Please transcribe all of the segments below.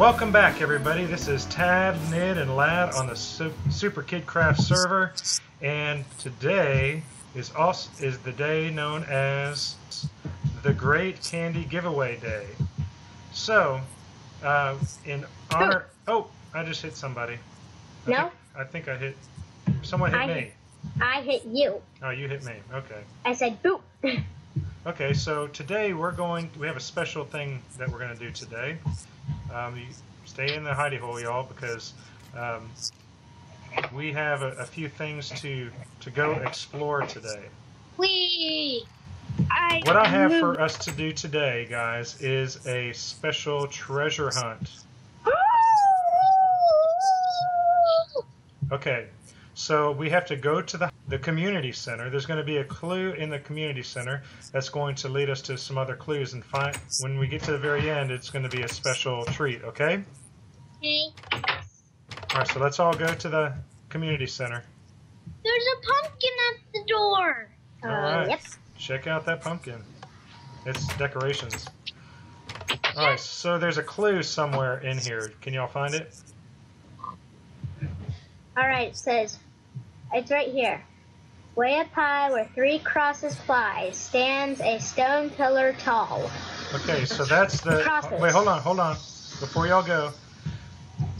Welcome back, everybody. This is Tad, Nid, and Lad on the SuperKidCraft server, and today is also is the day known as the Great Candy Giveaway Day. So, uh, in honor, oh, I just hit somebody. I No? think, I think I hit. Someone hit I me. hit- I hit you. Oh, you hit me. Okay. I said boop. Okay, so today we're going. We have a special thing that we're going to do today. Um, you stay in the hidey hole, y'all, because um, we have a, a few things to to go explore today. Wee. I What I have for us to do today, guys, is a special treasure hunt. Okay, so we have to go to the, the community center. There's going to be a clue in the community center that's going to lead us to some other clues. And find, when we get to the very end, it's going to be a special treat, okay? Okay. All right, so let's all go to the community center. There's a pumpkin at the door. All right. Uh, Yep. Check out that pumpkin. It's decorations. All right, so there's a clue somewhere in here. Can y'all find it? All right. It says, it's right here. Way up high, where three crosses fly, stands a stone pillar tall. Okay, so that's the. Crosses. Wait, hold on, hold on. Before y'all go,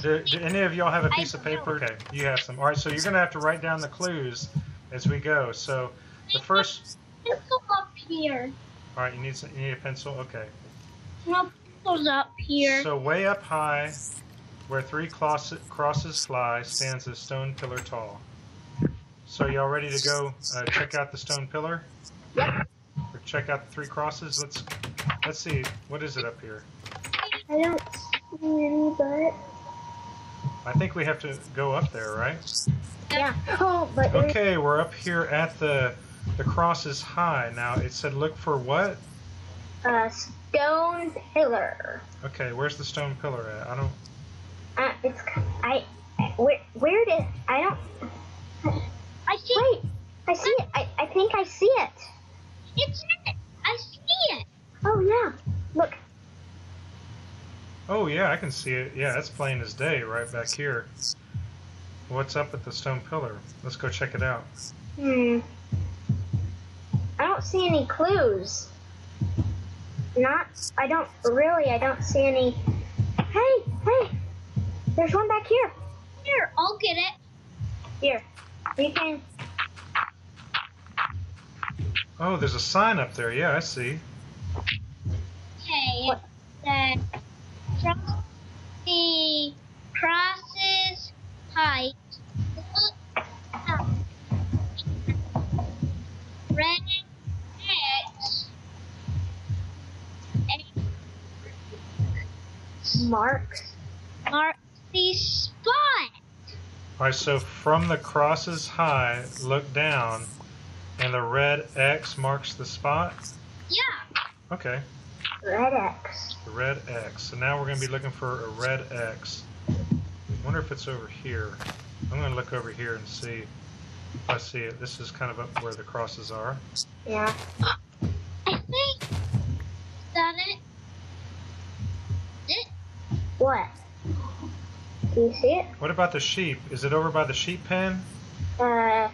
do, do any of y'all have a piece of don't paper? Okay, you have some. All right, so you're gonna have to write down the clues as we go. So the first. Pencil up here. All right, you need some, you need a pencil. Okay. No pencils up here. So way up high, where three cross, crosses fly, stands a stone pillar tall. So y'all ready to go uh, check out the stone pillar? Yep. Or check out the three crosses? Let's let's see. What is it up here? I don't see any, but I think we have to go up there, right? yeah. Oh, but Okay, we're up here at the the crosses high. Now it said look for what? a stone pillar. Okay, where's the stone pillar at? I don't. Uh, it's I. Where where did I don't. I see. Wait, I see it. I, I think I see it. It's it. I see it. Oh yeah. Look. Oh yeah, I can see it. Yeah, that's plain as day right back here. What's up with the stone pillar? Let's go check it out. Hmm. I don't see any clues. Not. I don't really. I don't see any. Hey, hey. There's one back here. Here, I'll get it. Here. Oh, there's a sign up there. Yeah, I see. Okay, What? the cross the crosses height look up. red X marks mark the spot. All right, so from the crosses high, look down, and the red X marks the spot. Yeah. Okay, Red X. the red X. So now we're going to be looking for a red X. wonder if it's over here. I'm going to look over here and see if I see it. This is kind of up where the crosses are. Yeah. Do you see it? What about the sheep? Is it over by the sheep pen? Uh, I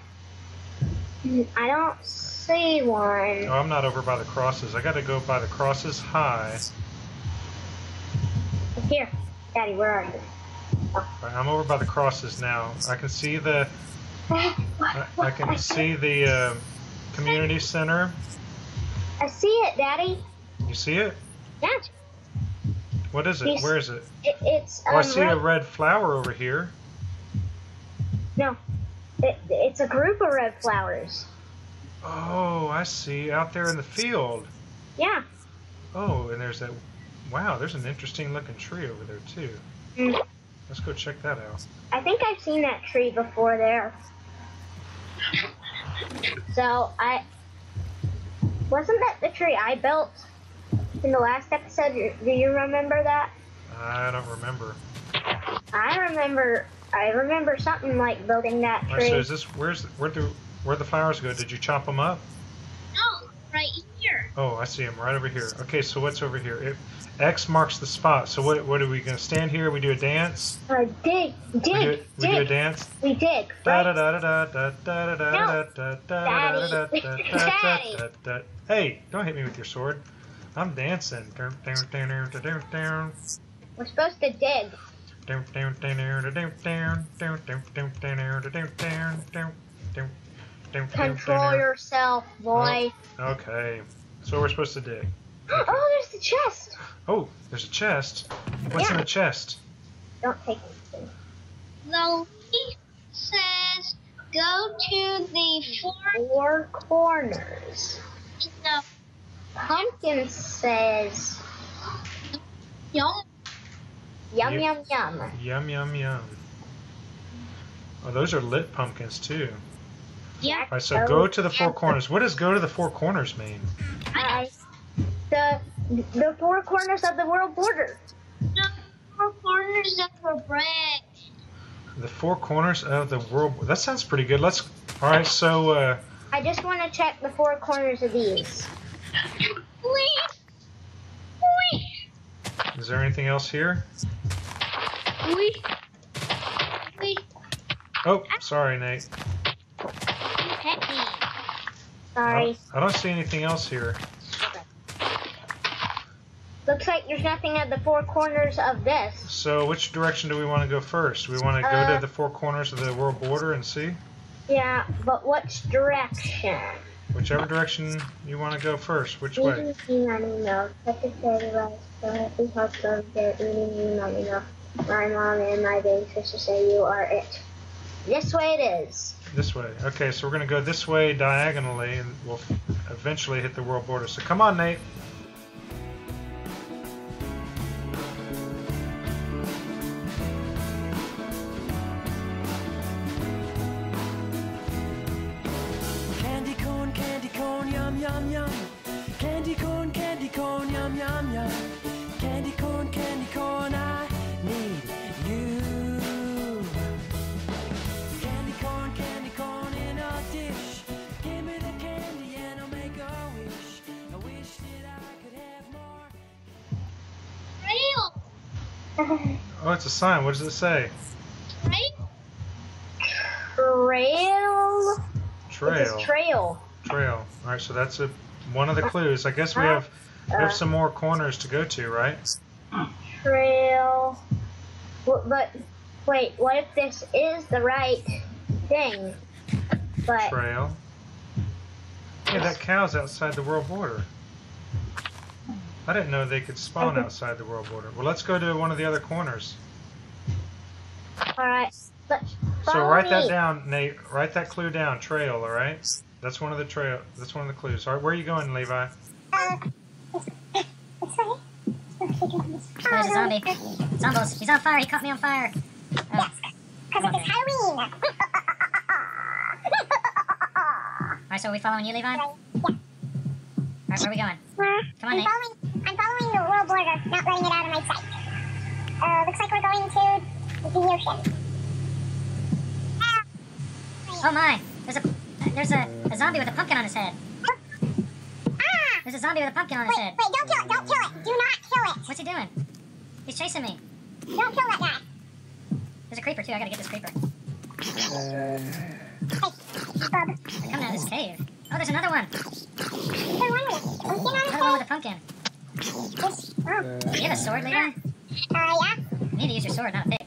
don't see one. Oh, I'm not over by the crosses. I got to go by the crosses high. Here, Daddy, where are you? All right, I'm over by the crosses now. I can see the I, I can see the uh, community center. I see it, Daddy. You see it? Yeah. What is it? Yes. Where is it? It, it's Oh, um, I see red- a red flower over here. No, it, it's a group of red flowers. Oh, I see. Out there in the field. Yeah. Oh, and there's that. Wow, there's an interesting looking tree over there too. Mm. Let's go check that out. I think I've seen that tree before there. So I wasn't that the tree I built in the last episode. Do you remember that? I don't remember. I remember. I remember something like building that All right, tree. so is this where's where do where the flowers go? Did you chop them up? No, right here. Oh, I see them right over here. Okay, so what's over here? It, X marks the spot. So what? What are we gonna stand here? We do a dance. Uh, dig, We do, dig, we do a dance. We dig. Da da Right? da da da da da da da da da da da da da da da da. Hey, don't hit me with your sword. I'm dancing. We're supposed to dig. Control yourself, boy. Oh, okay. So we're supposed to dig. Okay. Oh, there's the chest. Oh, there's a chest. What's yeah. in the chest? Don't take anything. The leaf says go to the four, four corners. No, Pumpkin says yum. yum You- yum yum. Yum, yum, yum. Oh, those are lit pumpkins too. Yeah. All right, so go to the four corners. What does go to the four corners mean? Uh, the the four corners of the world border. No, four corners of the bread. The four corners of the world. That sounds pretty good. Let's. All right, so uh, I just want to check the four corners of these. Wait. Wait. is there anything else here? Wait. Wait. Oh, sorry, Nate. You hit me. I Sorry. don't, I don't see anything else here. Looks like there's nothing at the four corners of this. So, which direction do we want to go first? We want to go Uh, to the four corners of the world border and see Yeah, but which direction? Whichever direction you want to go first. Which way? My mom and my baby sister say you are it. This way it is. This way. Okay, so we're going to go this way diagonally, and we'll eventually hit the world border. So, come on, Nate. Oh, it's a sign. What does it say? Trail. Trail. trail. Trail. All right, so that's a one of the clues. I guess we Uh, have we have some more corners to go to, right? Trail. But, but wait, what if this is the right thing? But Trail. Yeah, that cow's outside the world border. I didn't know they could spawn Okay. outside the world border. Well, let's go to one of the other corners. all right, let's So follow write that down, Nate. Write that clue down. Trail. All right. That's one of the trail. That's one of the clues. All right, where are you going, Levi? There's a zombie. Zombies. He's on fire. He caught me on fire. Oh. Because it is Halloween. Alright, so are we following you, Levi? Yeah. Alright, where are we going? Come on, Nate. The world border, not letting it out of my sight. Uh, looks like we're going to the ocean. Oh my! There's a there's a, a zombie with a pumpkin on his head. Ah! There's a zombie with a pumpkin on Wait, his head. wait, don't kill it, don't kill it. Do not kill it. What's he doing? He's chasing me. Don't kill that guy. There's a creeper too. I gotta get this creeper. Hey, Bub. I'm coming out of this cave. Oh, there's another one. Is there one with a pumpkin on his Another one with a pumpkin. Oh, you have a sword, Levi? uh, yeah. You need to use your sword, not a pick.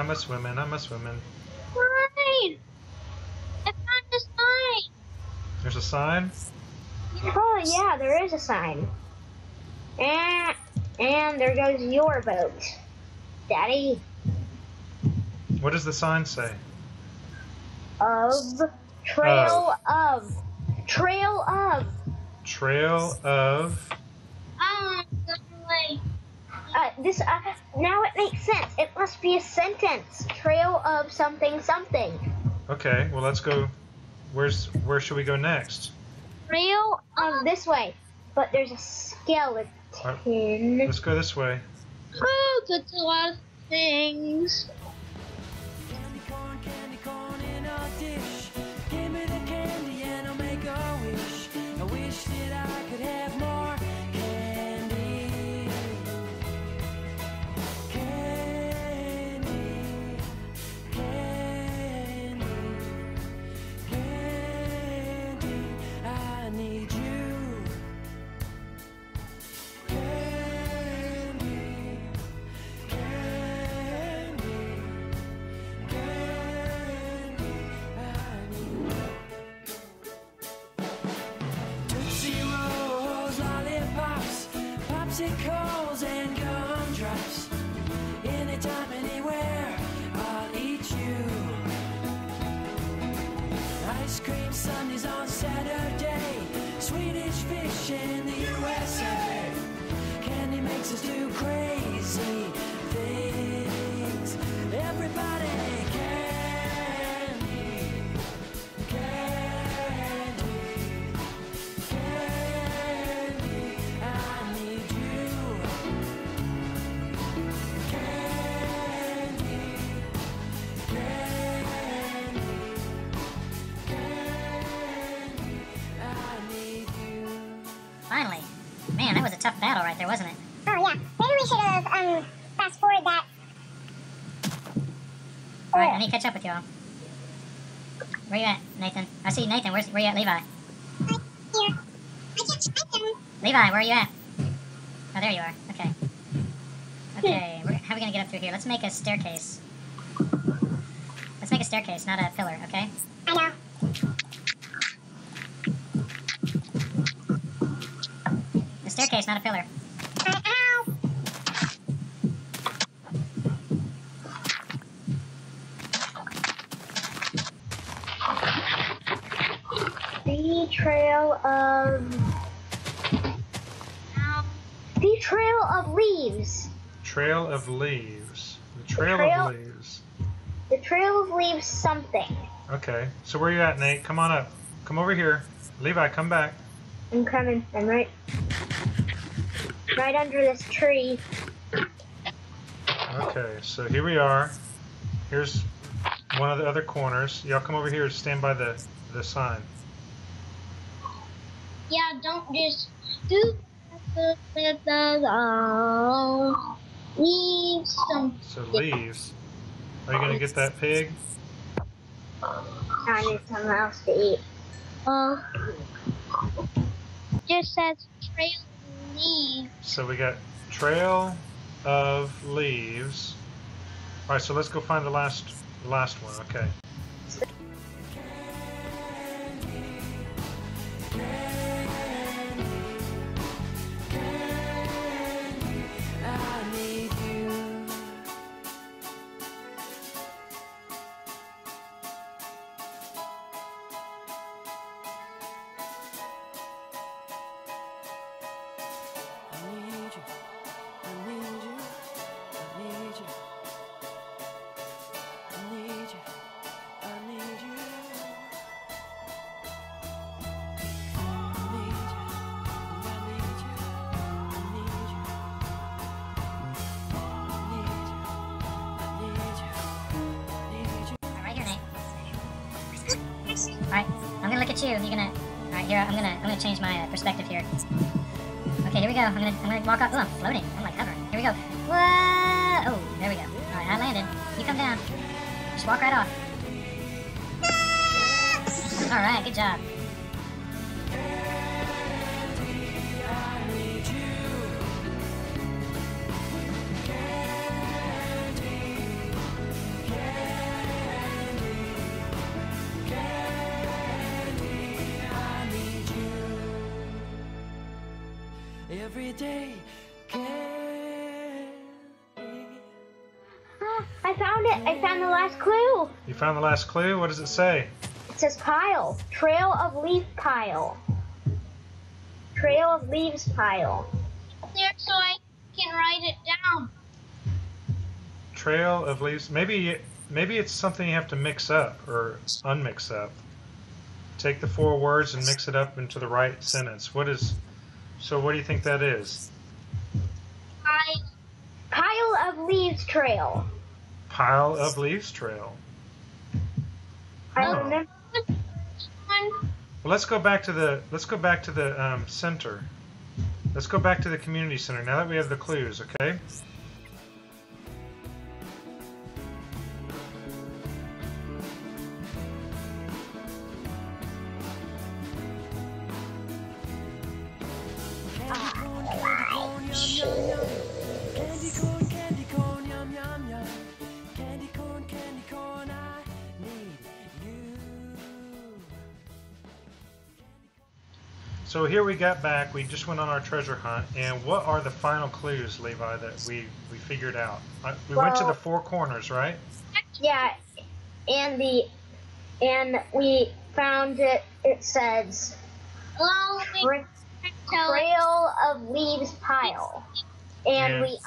I'm a swimming. I'm a swimming. Right. I found the sign. There's a sign. Oh yeah, there is a sign. And and there goes your boat, Daddy. What does the sign say? of trail of trail of Trail of. Oh, wait. uh, this uh, now it makes sense. It must be a sentence. Trail of something something. Okay, well let's go. Where's where should we go next? Trail Um, this way. But there's a skeleton. Let's go this way. Oh, that's a lot of things. Candy corn, candy corn popsicles, and gumdrops. Anytime, anywhere, I'll eat you. Ice cream sundaes on Saturday, Swedish fish in the USA. Candy makes us do crazy things. Everybody, was a tough battle right there, wasn't it? Oh yeah. Maybe we should have um fast forward that. Alright, I need to catch up with y'all. Where you at, Nathan? I see Nathan. Where's where you at, Levi? Right here. I can't find them. Levi, where are you at? Oh, there you are. Okay. Okay, we're, how are we gonna get up through here? Let's make a staircase. Let's make a staircase, not a pillar, okay? I know. Staircase, not a pillar. Ow. The trail of the trail of leaves. Trail of leaves. The trail, trail- of leaves. The trail of leaves something. Okay, so where you at, Nate? Come on up. Come over here. Levi, come back. I'm coming. I'm right right under this tree. Okay, so here we are. Here's one of the other corners. Y'all come over here and stand by the, the sign. Yeah, don't just do the the the leave some. So leaves. Are you gonna get that pig? I need something else to eat. Uh, just says trail leave. So we got trail of leaves. All right, so let's go find the last the last one. Okay. You. You're gonna. Alright, here. I'm gonna. I'm gonna change my uh, perspective here. Okay, here we go. I'm gonna. I'm gonna walk up. Oh, I'm floating. I'm like hovering. Here we go. Whoa! Oh, there we go. Alright, I landed. You come down. Just walk right off. Alright, good job. Every day, candy. Ah, I found found it. I found the last clue. You found the last clue? What does it say? It says pile. Trail of leaf pile. Trail of leaves pile. There, so I can write it down. Trail of leaves. Maybe maybe it's something you have to mix up or unmix up. Take the four words and mix it up into the right sentence. What is so what do you think that is? I Pile of leaves trail. Pile of leaves trail. Oh. Well, let's go back to the let's go back to the um, center. Let's go back to the community center now that we have the clues. Okay. So here we got back. We just went on our treasure hunt, and what are the final clues, Levi, that we we figured out? Uh, We went to the four corners, right? Yeah, and the and we found it. It says Well, let tra- trail of leaves pile, and Yeah. we.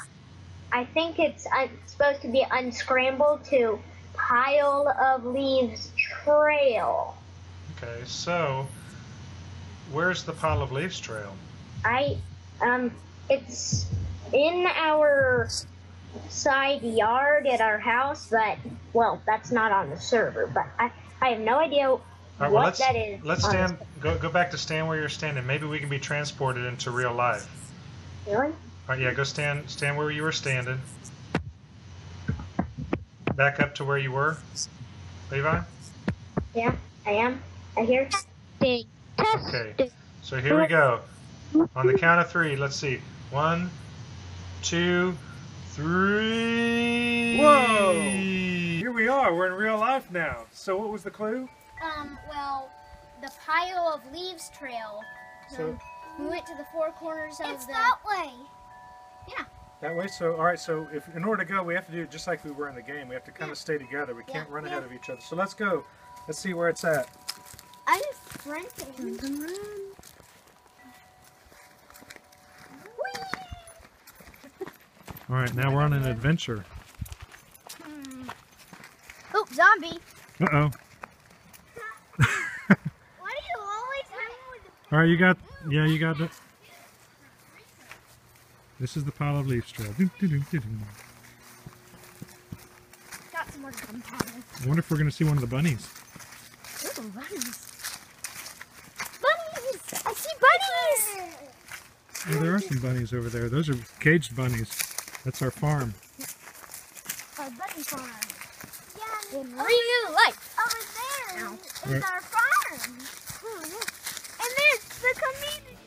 I think it's uh, supposed to be unscrambled to pile of leaves trail. Okay. So where's the pile of leaves trail? I um, it's in our side yard at our house, but well, that's not on the server. But I I have no idea All right, what well, let's that is. let's stand. Go go back to stand where you're standing. Maybe we can be transported into real life. Really? All right, yeah, go stand stand where you were standing. Back up to where you were, Levi. Yeah, I am. I hear. Testing. Okay. So here we go. On the count of three, let's see. One, two, three. Whoa! Here we are. We're in real life now. So what was the clue? Um, well, the pile of leaves trail. So we went to the four corners of It's the. that way. Yeah. That way. So all right. So if in order to go, we have to do it just like we were in the game. We have to kind of stay together. We can't run yeah. ahead of each other. So let's go. Let's see where it's at. I'm sprinting. All right. Now we're on an adventure. Oh, zombie! Uh oh. Why do you always hang with the All right. You got. Yeah. You got it. This is the pile of leaves trail. Doo, doo, doo, doo, doo. Got some more gunpowder. I wonder if we're gonna see one of the bunnies. Ooh, bunnies! Bunnies! I see bunnies! Oh, there are some bunnies over there. Those are caged bunnies. That's our farm. A bunny farm. Yeah, In real life. over there Ow. is Right. our farm. And there's the community.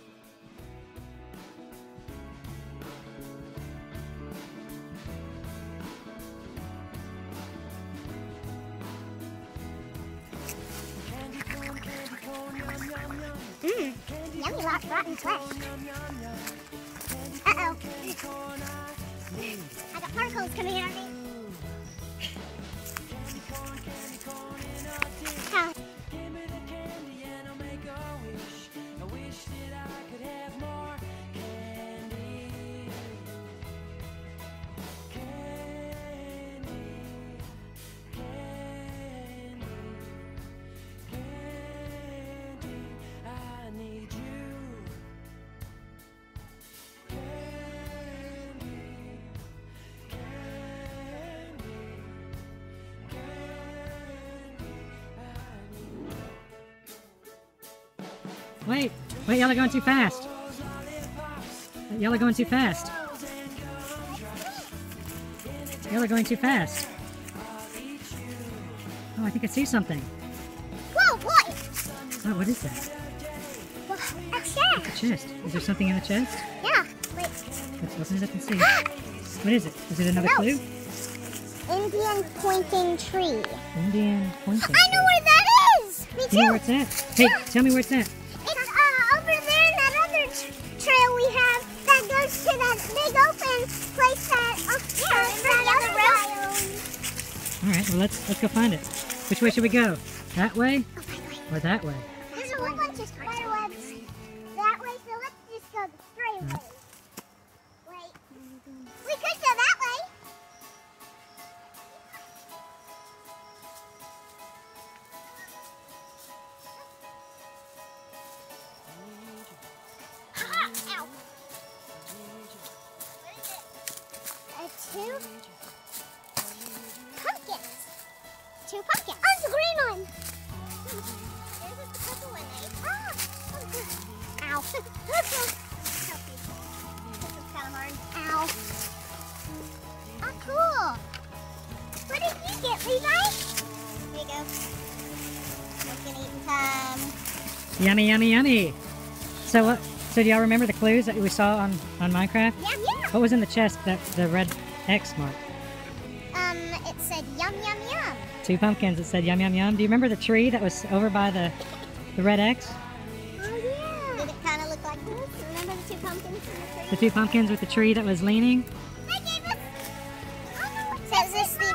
Candy corn, candy corn, yum yum yum. Mmm, yummy lot rotten flesh. Uh oh. need I got particles coming out of me. Wait, wait, y'all are going too fast. Y'all are going too fast. Y'all are going too fast. Oh, I think I see something. Whoa, what? Oh, what is that? Well, a chair. A chest. Is there something in the chest? Yeah, wait. Let's open it up and see. What is it? Is it another No. clue? Indian pointing tree. Indian pointing. I know where that is. Me Do you know too. where it's at? Hey, tell me where it's at. Well, let's let's go find it. Which way should we go? That way by the way, or that way? there's a whole bunch of spider webs that way, so let's just go the straight way. Wait. We could go that way. Ha! Ow. Uh, two Two pumpkins. Oh, a green one. There's just purple one? Ah! Ow. This is kind of hard. Ow. Oh, cool. What did you get, Levi? Here you go. Pumpkin eating time. Yummy, yummy, yummy. So what? So do y'all remember the clues that we saw on on Minecraft? Yeah, yeah. What was in the chest that the red X mark? Two pumpkins that said yum yum yum. Do you remember the tree that was over by the the red X? Oh, yeah. Did it kind of look like this? Remember the two pumpkins in the tree? The two pumpkins with the tree that was leaning. They gave us. So is this the?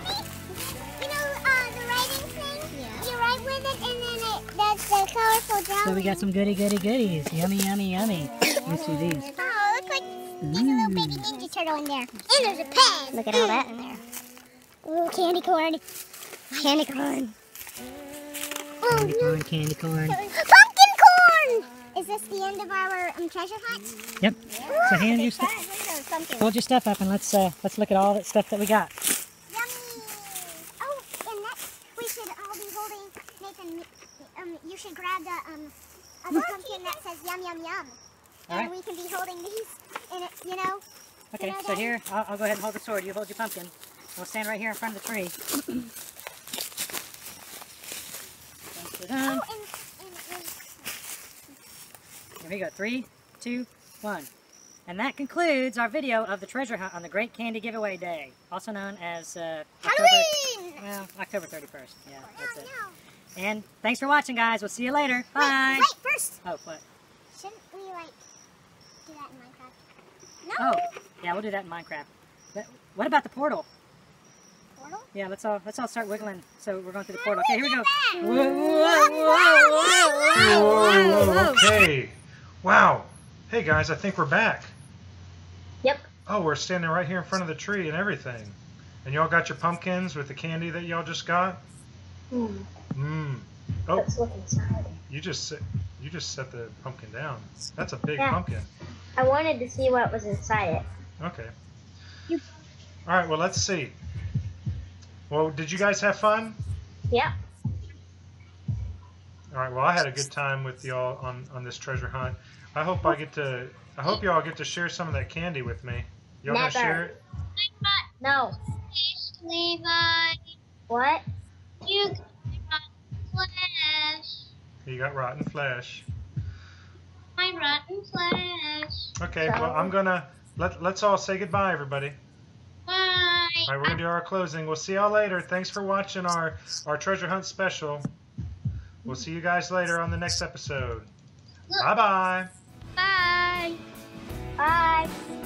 You know uh, the writing thing? Yeah. You write with it, and then it does the colorful drawing. So we got some goody goody goodies. Yummy yummy yummy. Let me see these. Oh, it looks like there's a little baby ninja turtle in there, and there's a pen. Look at all that in there. Ooh, candy corn. Candy corn. Oh Candy no. corn, candy corn. Pumpkin corn! Is this the end of our um, treasure hunt? Yep. So hand your stuff. Hold your stuff up and let's uh let's look at all that stuff that we got. Yummy! Oh, and next we should all be holding, Nathan, um, you should grab the um, other pumpkin that says yum, yum, yum. All And right. we can be holding these and it, you know? Okay. You know, So here I'll, I'll go ahead and hold the sword. You hold your pumpkin. We'll stand right here in front of the tree. Once we're Oh, done, and, and, and here we go. Three, two, one. And that concludes our video of the treasure hunt on the Great Candy Giveaway Day, also known as uh, October, Halloween! well, October 31st. Yeah, that's it. And thanks for watching, guys. We'll see you later. Bye. Wait, wait, first, Oh, what? shouldn't we, like, do that in Minecraft? No! Oh, yeah, we'll do that in Minecraft. But what about the portal? Portal? Yeah, let's all let's all start wiggling. So we're going through the portal. Okay, here we go. Whoa, Whoa, whoa, whoa, whoa, whoa, whoa. Okay. Wow. Hey guys, I think we're back. Yep. Oh, we're standing right here in front of the tree and everything. And y'all got your pumpkins with the candy that y'all just got? Hmm. Mmm. Oh, Let's look inside. you just set, you just set the pumpkin down. That's a big Yeah. pumpkin. I wanted to see what was inside it. Okay. All right. Well, let's see. Well, did you guys have fun? Yep. All right. Well, I had a good time with y'all on on this treasure hunt. I hope I get to. I hope y'all get to share some of that candy with me. Y'all gonna share it? No. Levi, What? you got rotten flesh. You got rotten flesh. My rotten flesh. Okay. Well, I'm gonna let let's all say goodbye, everybody. Bye. All right, we're gonna do our closing. We'll see y'all later. Thanks for watching our our treasure hunt special. We'll see you guys later on the next episode. Bye bye. Bye. Bye.